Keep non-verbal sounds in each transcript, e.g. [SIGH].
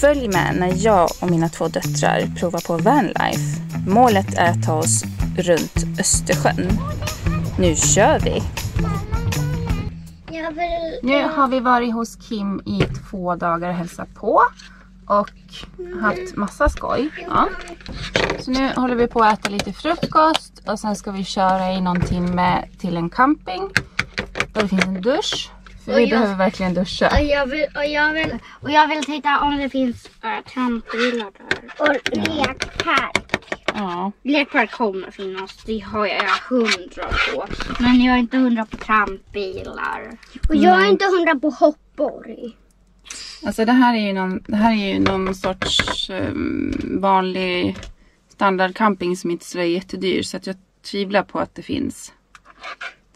Följ med när jag och mina två döttrar provar på vanlife. Målet är att ta oss runt Östersjön. Nu kör vi! Nu har vi varit hos Kim i två dagar och hälsat på och haft massa skoj. Ja. Så nu håller vi på att äta lite frukost och sen ska vi köra i någon timme till en camping där det finns en dusch. Vi jag- behöver verkligen duscha. Och jag vill, och jag vill, och jag vill titta om det finns äh, trampbilar där. Och lekpark. Ja. Lekpark kommer finnas, det har jag hundra på. Men jag är inte hundra på trampbilar. Och jag är inte hundra på hoppborg. Alltså det här är ju någon, det här är ju någon sorts um, vanlig standardcamping som inte är jättedyr. Så att jag tvivlar på att det finns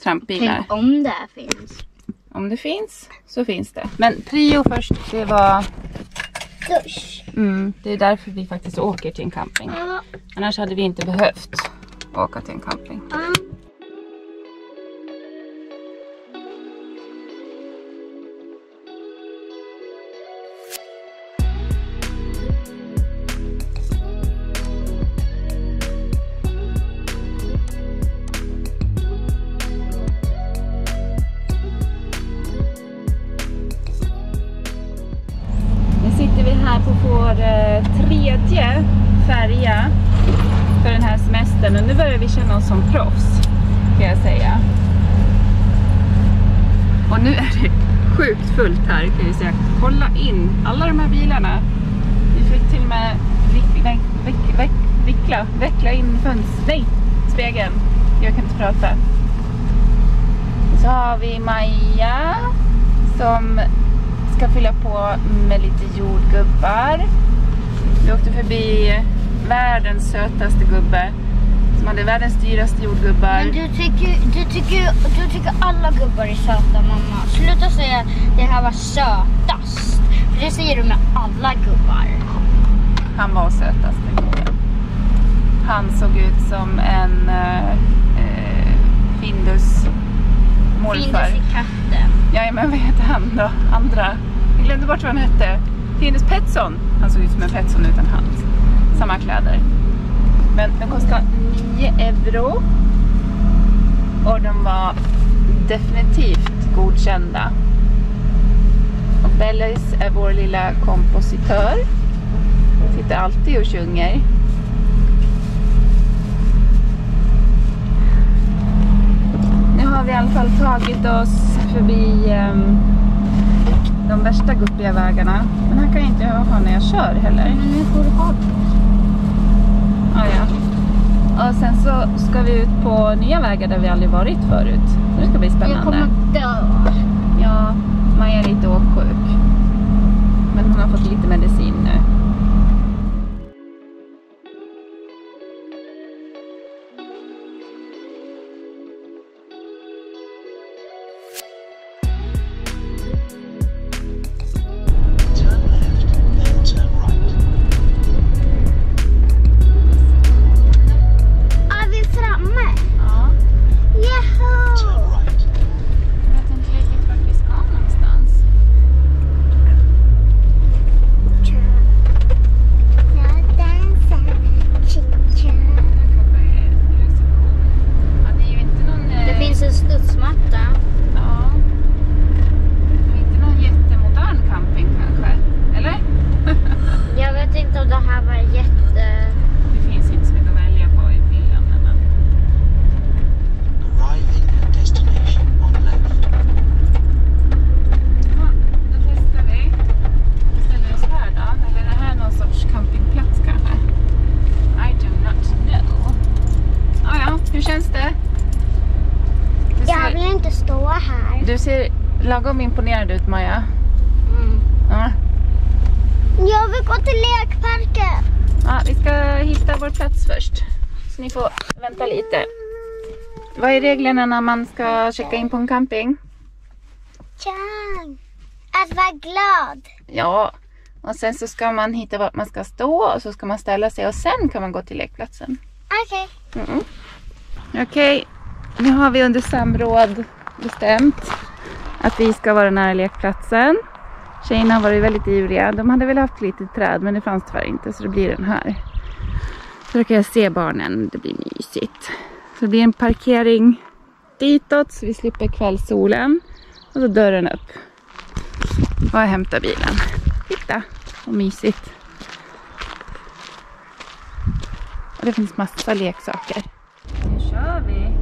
trampbilar. Tänk om det finns. Om det finns så finns det. Men prio först, det var... Dusch. Mm, det är därför vi faktiskt åker till en camping. Ja, Annars hade vi inte behövt åka till en camping. ja. Börjar vi känna oss som proffs kan jag säga. Och nu är det sjukt fullt här kan jag säga. Kolla in alla de här bilarna. Vi fick till och med vick, veck, vickla, veckla in fönstret, nej, spegeln. Jag kan inte prata. Så har vi Maja som ska fylla på med lite jordgubbar. Vi åkte förbi världens sötaste gubbe som hade världens dyraste jordgubbar. Men du tycker, du, tycker, du tycker alla gubbar är söta mamma. Sluta säga att det här var sötast. För det säger du med alla gubbar. Han var sötaste gubben. Han såg ut som en uh, uh, Findus morfar. Findus i katten. Ja, men vad heter han då? Andra? Jag glömde bort vad han hette. Findus Petson. Han såg ut som en Petson utan hans. Samma kläder. Men de kostade 9 euro. Och de var definitivt godkända. Och Bellis är vår lilla kompositör. Sitter alltid och sjunger. Nu har vi i alla fall tagit oss förbi um, de värsta guppiga vägarna. Men här kan jag inte ha när jag kör heller. Men nu får du ha. Ah, ja. Och sen så ska vi ut på nya vägar där vi aldrig varit förut. Så det ska bli Jag spännande. kommer dö. Ja, Maja är lite vet inte om det här var jätte... Det finns inte så mycket att välja på i Finland. Men... Arriving at destination on left. Ja, då testar vi. Vi ställer oss här då. Eller är det här någon sorts campingplats kanske? I do not know. Ah, ja, hur känns det? Du Jag ser, vill inte stå här. du ser lagom imponerad ut Maja. Ja. Jag vill gå till lekparken. Ja, vi ska hitta vår plats först. Så ni får vänta lite. Vad är reglerna när man ska checka in på en camping? Chang. Att vara glad. Ja, och sen så ska man hitta vart man ska stå och så ska man ställa sig och sen kan man gå till lekplatsen. Okej. Mm. Okej, nu har vi under samråd bestämt att vi ska vara nära lekplatsen. Tjejerna har varit väldigt ivriga. De hade väl haft lite träd men det fanns tyvärr inte så det blir den här. Så då kan jag se barnen. Det blir mysigt. Så det blir en parkering ditåt så vi slipper kvällssolen. Och så dörren upp. Och jag hämtar bilen. Titta vad mysigt. Och det finns massa leksaker. Nu kör vi.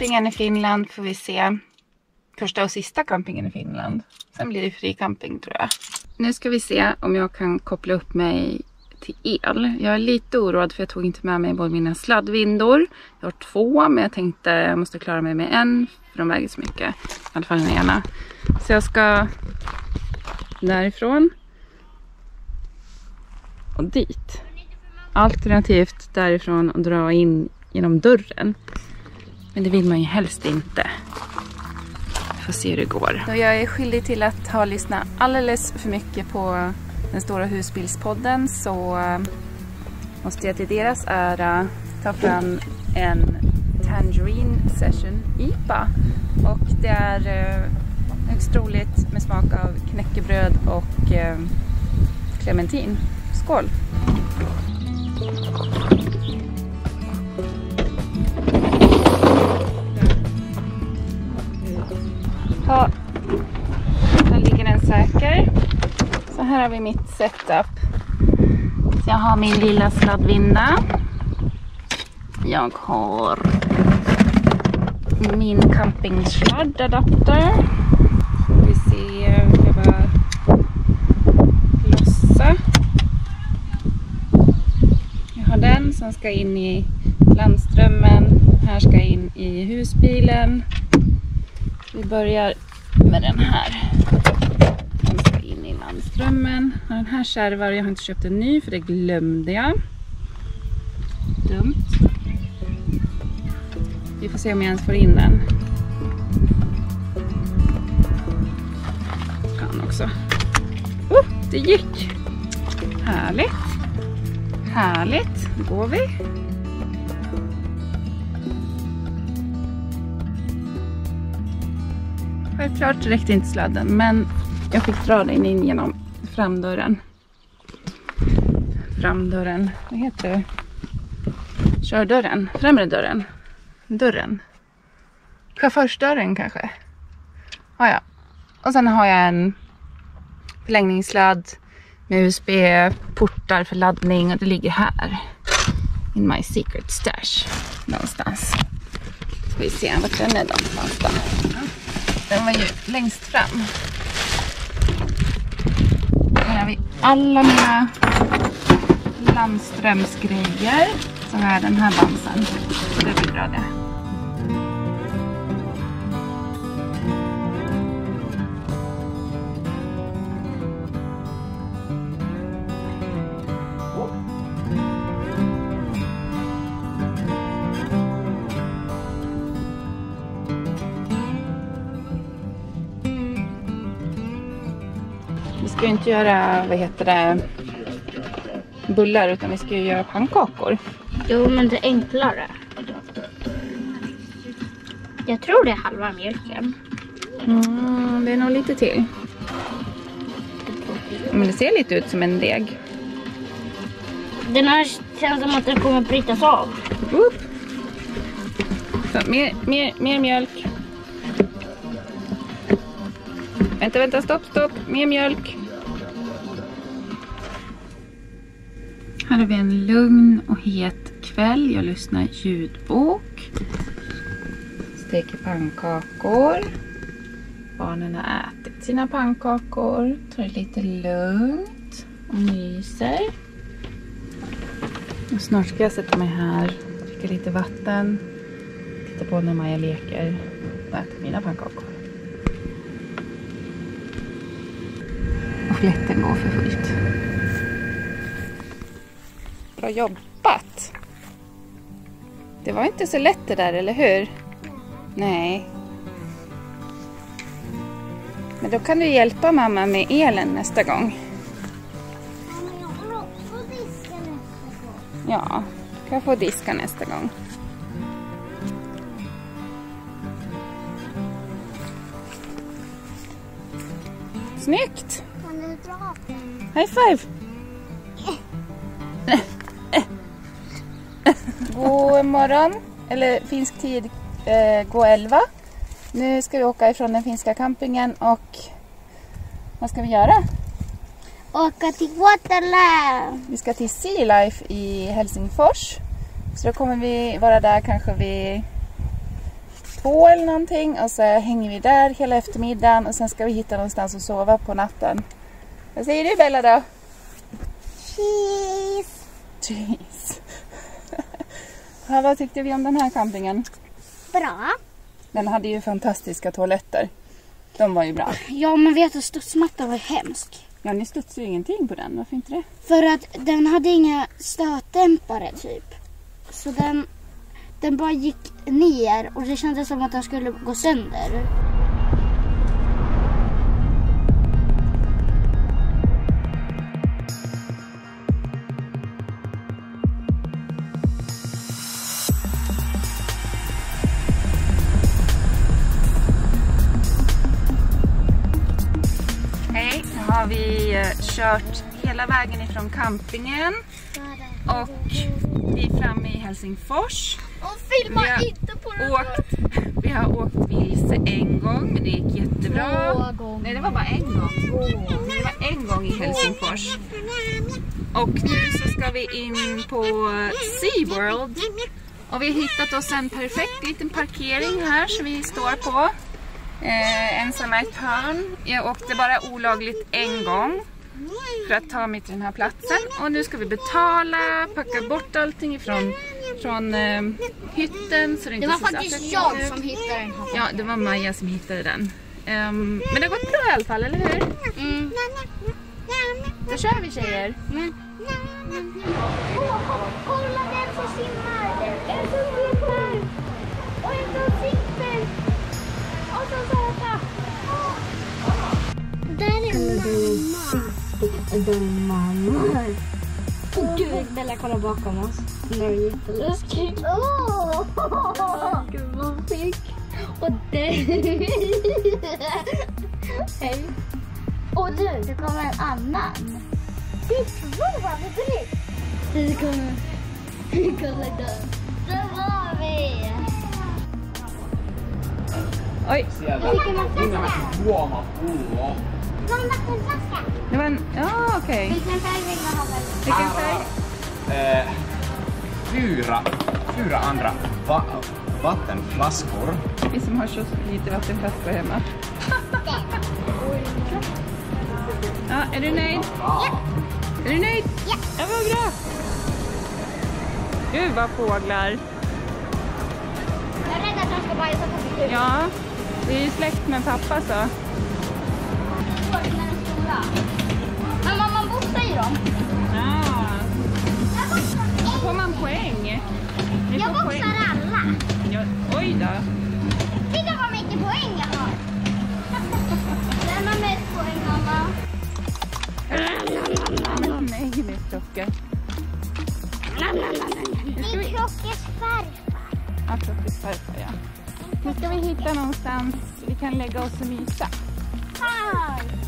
Campingen i Finland får vi se. Första och sista campingen i Finland. Sen blir det fri camping tror jag. Nu ska vi se om jag kan koppla upp mig till el. Jag är lite oroad för jag tog inte med mig både mina sladdvindor. Jag har två men jag tänkte jag måste klara mig med en för de väger så mycket. I alla fall den ena. Så jag ska därifrån och dit. Alternativt därifrån och dra in genom dörren. Men det vill man ju helst inte. Vi får se hur det går. Så jag är skyldig till att ha lyssnat alldeles för mycket på den stora husbilspodden så eh, måste jag till deras ära ta fram en Tangerine Session IPA. Och det är eh, högst roligt med smak av knäckebröd och eh, clementin. Skål! Ha. där ligger den säker. Så här har vi mitt setup. Så jag har min lilla sladdvinda. Jag har min campingsladdadapter. Får vi se, jag bara lossa. Jag har den som ska in i landströmmen. Här ska in i husbilen. Vi börjar med den här. Den ska in i landströmmen. Och den här kärvar, jag har inte köpt en ny för det glömde jag. Dumt. Vi får se om jag ens får in den. Kan också. Oh, det gick! Härligt. Härligt. Då går vi. Självklart räckte inte sladden men jag fick dra den in genom framdörren. Framdörren, vad heter det? Kördörren, främre dörren. Dörren. Chaufförsdörren kanske. Ah, ja. Och sen har jag en förlängningssladd med USB-portar för laddning och det ligger här. In my secret stash. Någonstans. Ska vi se vart den är någonstans då. Den var ju längst fram. Här har vi alla mina landströmsgrejer. Så har jag den här bamsen. Så det blir bra det. Vi ska ju inte göra, vad heter det, bullar utan vi ska ju göra pannkakor. Jo, men det är enklare. Jag tror det är halva mjölken. Mm, det är nog lite till. Men det ser lite ut som en deg. Den här känns som att den kommer brytas av. Upp. Så, mer, mer, mer mjölk. Vänta, vänta, stopp, stopp. Mer mjölk. Här har vi en lugn och het kväll. Jag lyssnar ljudbok. Steker pannkakor. Barnen har ätit sina pannkakor. Tar det lite lugnt och myser. Och snart ska jag sätta mig här, dricka lite vatten, titta på när Maja leker och äta mina pannkakor. Och går för fullt. Bra jobbat! Det var inte så lätt det där, eller hur? Nej. Men då kan du hjälpa mamma med elen nästa gång. Jag också diska nästa gång. Ja, du kan få diska nästa gång. Snyggt! High five! God morgon, eller finsk tid eh, gå 11. Nu ska vi åka ifrån den finska campingen och vad ska vi göra? Åka till Waterland. Vi ska till Sea Life i Helsingfors. Så då kommer vi vara där kanske vid två eller någonting och så hänger vi där hela eftermiddagen och sen ska vi hitta någonstans att sova på natten. Vad säger du Bella då? Cheese. Cheese. [LAUGHS] ja, vad tyckte vi om den här campingen? Bra. Den hade ju fantastiska toaletter. De var ju bra. Ja, men vet du, studsmattan var hemsk. Ja, ni studsade ju ingenting på den. Varför inte det? För att den hade inga stötdämpare typ. Så den, den bara gick ner och det kändes som att den skulle gå sönder. Kört hela vägen ifrån campingen och vi är framme i Helsingfors. Och filma Vi har inte på Åkt, [LAUGHS] vi har åkt vilse en gång, men det gick jättebra. Nej, det var bara en gång. Det var en gång i Helsingfors. Och nu så ska vi in på SeaWorld. Och vi har hittat oss en perfekt liten parkering här som vi står på. Eh, ensamma i ett hörn. Jag åkte bara olagligt en gång för att ta mig till den här platsen. Och nu ska vi betala, packa bort allting ifrån från eh, hytten så det inte Det var faktiskt jag ut. som hittade den här. Ja, det var Maja som hittade den. Ehm, men det har gått bra i alla fall, eller hur? Mm. Då kör vi tjejer. Kolla den som simmar! En som simmar! Och en som sitter! Och så söta! Där är mamma. Gud, Bella kolla bakom oss. Det är jätteläskigt. Åh! Gud vad fick. Och det... Hej. Och du, det kommer en annan. Det är två direkt. Det kommer... Det kommer dö. Där var vi. Oj, Vilken var en vattenflaska. det var en... Ja, okej. Vilken färg vill du ha? Vilken färg? Eh, fyra, fyra andra va vattenflaskor. Vi som har så lite vattenflaskor hemma. Ja, är du nöjd? Ja. Är du nöjd? Ja. Ja, vad bra. Gud vad fåglar. Jag är rädd att de ska bajsa på mitt huvud. Ja, det är ju släkt med pappa så. Men mamma boxar ju dem. Ja, boxar, då får man poäng. Ni jag får poäng. boxar alla. Ja, oj då. Titta vad mycket poäng jag har. Den har mest poäng mamma. Men nej, min klocka. Det är Krockes farfar. Ja, klockes farfar ja. Nu ska vi hitta någonstans vi kan lägga oss och mysa. Här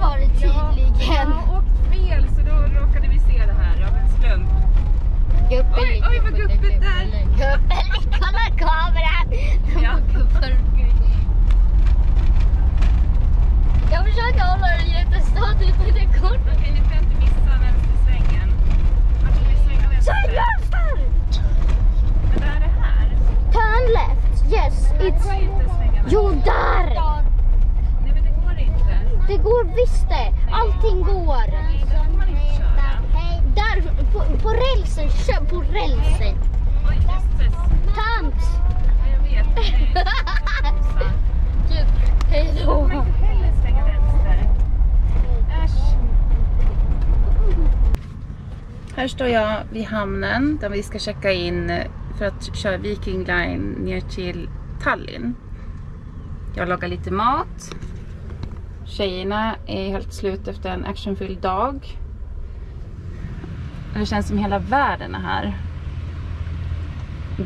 mamma varit tydligen. Jag har åkt fel så då råkade vi se det här av en slump. Oj, oj, vad guppigt där kolla kameran. Ja. Jag försöker hålla den jättestadigt men det går inte. Okej, nu får jag inte missa vänstersvängen. Vart ska vi svänga vänster? Sväng vänster! Men det här är här. Turn left, yes. Det It's... går inte att svänga vänster. Jo, där! Nej, men det går inte. Det går visst det. Allting går. Nej, där får man inte köra. Där, på, på rälsen. Kör på rälsen. Oj, jösses. Tant! Ja, Jag vet. Nej, Gud, hej Då då. får man inte heller svänga vänster. Här står jag vid hamnen där vi ska checka in för att köra Viking Line ner till Tallinn. Jag lagar lite mat. Tjejerna är helt slut efter en actionfylld dag. Det känns som hela världen är här.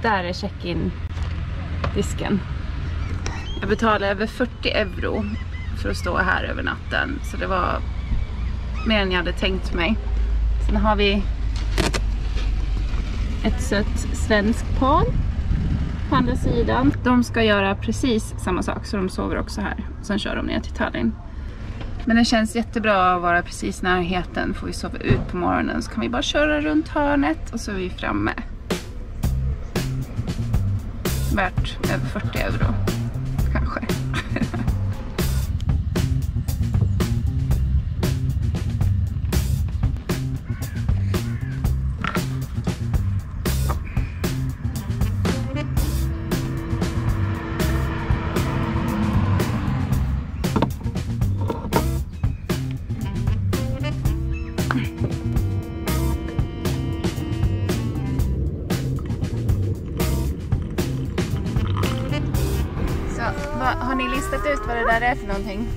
Där är check-in disken. Jag betalade över 40 euro för att stå här över natten. Så det var mer än jag hade tänkt mig. Sen har vi ett sött svenskt par på andra sidan. De ska göra precis samma sak så de sover också här. Sen kör de ner till Tallinn. Men det känns jättebra att vara precis i närheten. Får vi sova ut på morgonen så kan vi bara köra runt hörnet och så är vi framme. Värt över 40 euro. Vad det är för någonting?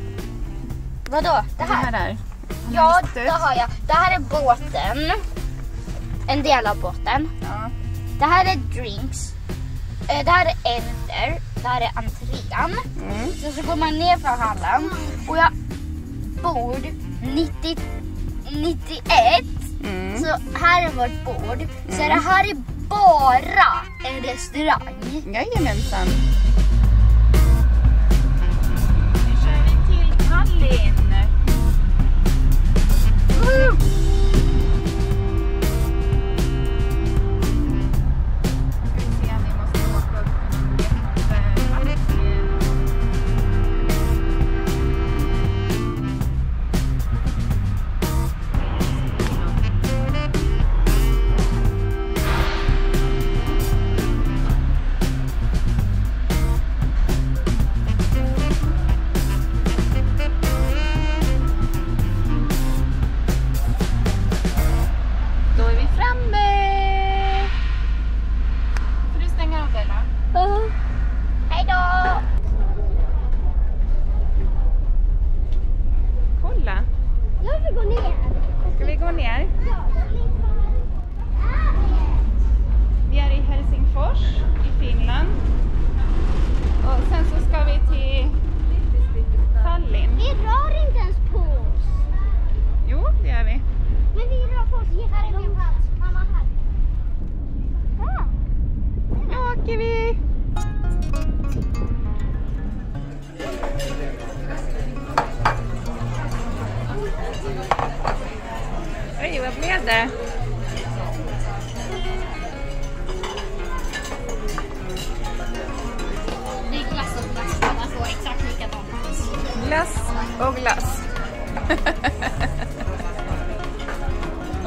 Vadå? Det Det här? här? Har ni Ja, det har jag. Det här är båten. En del av båten. Ja. Det här är drinks. Eh, Det här är enter. Det här är entrén. Mm. Så, så går man ner för hallen. Och jag bord 90, 91. Mm. Så här är vårt bord. Så det här är bara en restaurang. Jajamensan.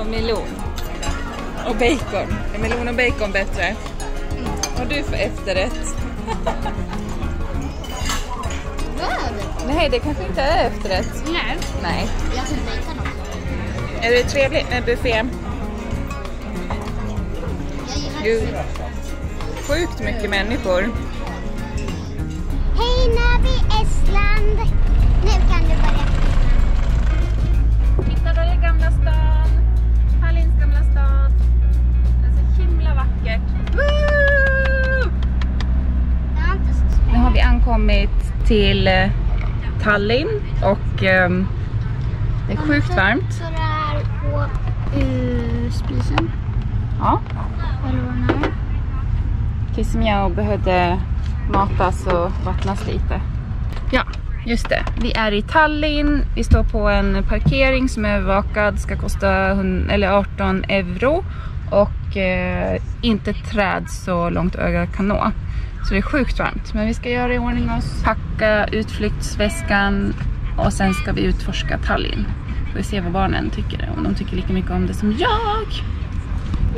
Och melon. Och bacon. Är melon och bacon bättre? Vad har du för efterrätt? Vad? Nej, det kanske inte är efterrätt. Nej. Nej. Jag tror bacon också. Är det trevligt med buffé? Jag gillar Gud. Sjukt mycket människor. Hej Navi Estland. Nu kan du börja. Vi ankommit till eh, Tallinn och ehm, det är sjukt varmt. Så det är på uh, spisen. Ja. Eller vad den är. Kiss Miao behövde matas och vattnas lite. Ja, just det. Vi är i Tallinn. Vi står på en parkering som är övervakad. Ska kosta 100 eller 18 euro. Och eh, inte ett träd så långt ögat kan nå. Så det är sjukt varmt. Men vi ska göra i ordning oss. Packa utflyktsväskan. Och sen ska vi utforska Tallinn. Får vi se vad barnen tycker. Om de tycker lika mycket om det som jag.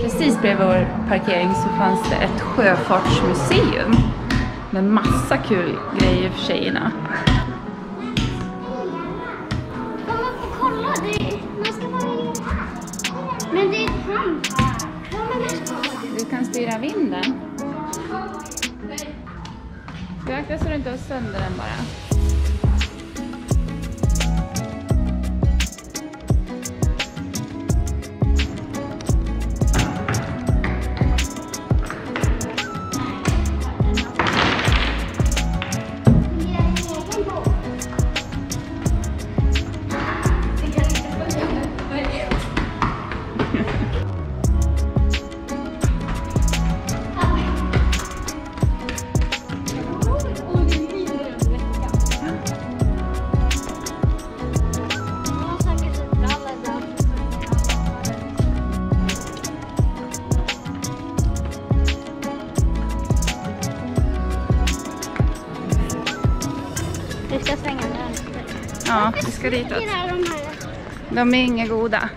Precis bredvid vår parkering så fanns det ett sjöfartsmuseum med massa kul grejer för tjejerna. Kan man få kolla? Du så du inte har sönder den bara. Vi ska svänga där. Ja, vi ska ditåt. de är inga goda.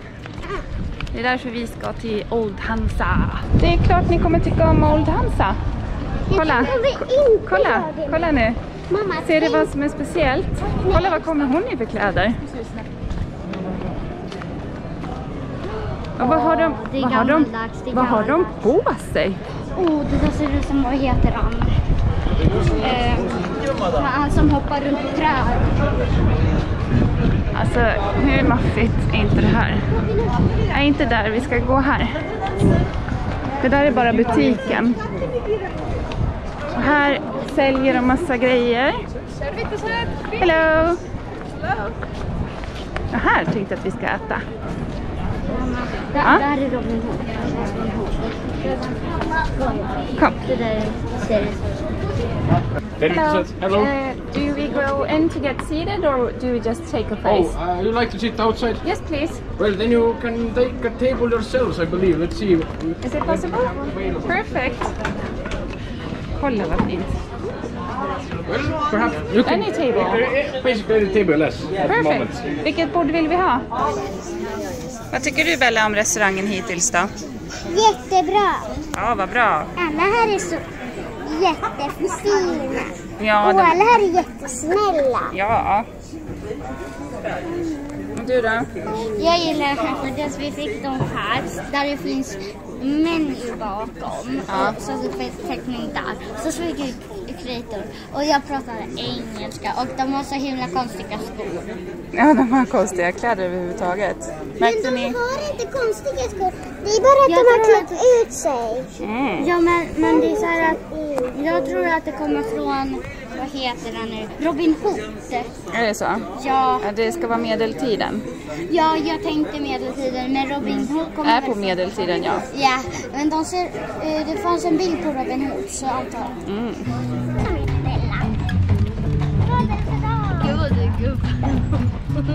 Det är därför vi ska till Old Hansa. Det är klart ni kommer tycka om Old Hansa. Kolla, kolla, kolla nu. Ser du vad som är speciellt? Kolla vad kommer hon i för kläder? Och vad har de, vad har de, vad har de på sig? Oh, det där ser ut som, vad heter han? Eh, han som hoppar runt träd. Alltså hur maffigt är inte det här? Jag är inte där, vi ska gå här. Det där är bara butiken. Och här säljer de massa grejer. Hello! Och här tänkte jag att vi ska äta. Där, Ja. där är Robin Hood. Robin Hood. Kom. Det där ser ut Hello. Hello. Uh, do we go in to get seated or do we just take a Oh, place? uh, you like to sit outside? Yes, please. Well, then you can take a table yourselves, I believe. Let's see. Is it possible? Perfect. Kolla vad fint. Well, perhaps you can. Any table. Basically, the table, yes. At the moment. Perfekt. Vilket bord vill vi ha? Vad tycker du Bella om restaurangen hittills då? Jättebra. Ja, vad bra. Alla här är så jättefina. Ja, Och det, alla här är jättesnälla. ja. Och du då? Jag gillar här för att vi fick de här där det finns meny bakom. Ja. Och så finns teckning där. Så fick vi kritor. Och jag pratade engelska och de har så himla konstiga skor. Ja, de har konstiga kläder överhuvudtaget. Märkte ni? har inte konstiga skor. Det är bara att de har klätt ut sig. Mm. Ja men, men det är så här att jag tror att det kommer från, vad heter den nu, Robin Hood. Är det så? Ja, Ja, det ska vara medeltiden. ja jag tänkte medeltiden men Robin Hood kommer Är på medeltiden, ja. Ja, men de ser, eh, det fanns en bild på Robin Hood så jag antar att... Mm. Gud vad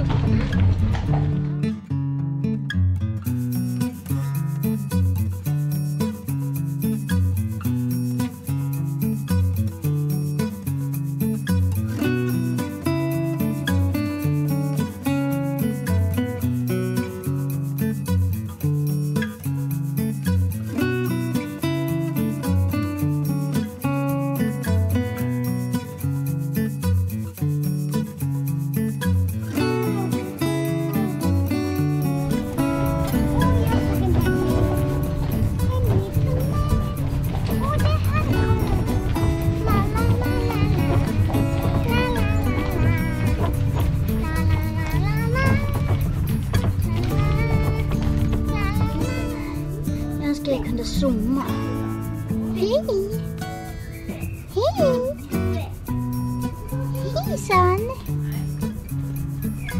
Hejsan!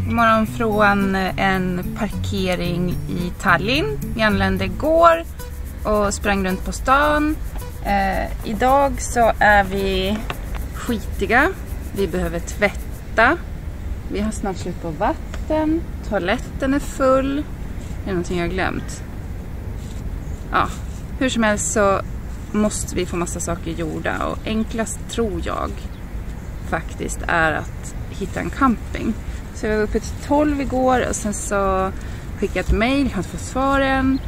Imorgon från eh, en parkering i Tallinn. Vi anlände igår och sprang runt på stan. Eh, idag så är vi skitiga. Vi behöver tvätta. Vi har snart slut på vatten. Toaletten är full. Är det någonting jag har glömt? Ja, hur som helst så måste vi få massa saker gjorda och enklast tror jag faktiskt är att hitta en camping. Så jag var uppe till 12 igår och sen så skickade jag ett mail, jag har inte fått svar än.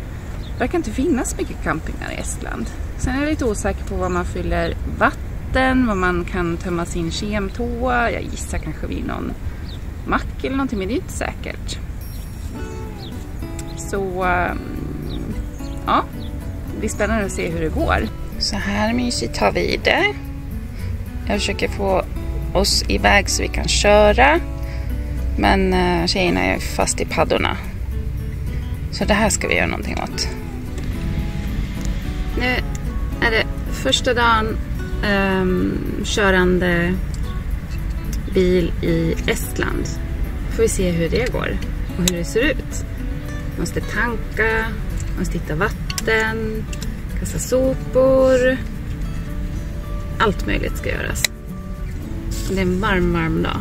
Det verkar inte finnas så mycket campingar i Estland. Sen är jag lite osäker på var man fyller vatten, var man kan tömma sin kemtoa. Jag gissar kanske vid någon mack eller någonting, men det är inte säkert. Så ehm, ja, det blir spännande att se hur det går. Så här mysigt har vi det. Jag försöker få oss iväg så vi kan köra. Men eh, tjejerna är fast i paddorna. Så det här ska vi göra någonting åt. Nu är det första dagen um, körande bil i Estland. Får vi se hur det går och hur det ser ut. Måste tanka, måste hitta vatten, kasta sopor. Allt möjligt ska göras. Det är en varm, varm dag.